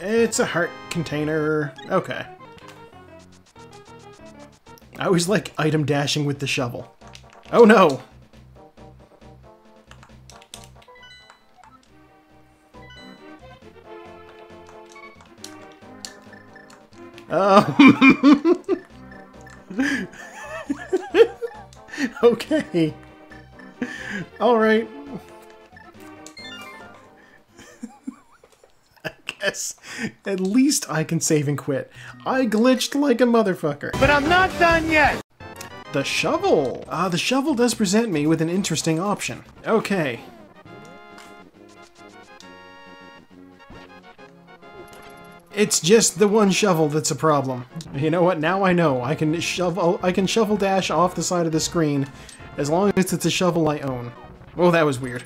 It's a heart container. Okay. I always like item dashing with the shovel. Oh no! Um. okay. Alright. I at least I can save and quit. I glitched like a motherfucker. But I'm not done yet! The shovel! Ah, the shovel does present me with an interesting option. Okay. It's just the one shovel that's a problem. You know what? Now I know. I can shovel I can shovel dash off the side of the screen as long as it's a shovel I own. Oh, that was weird.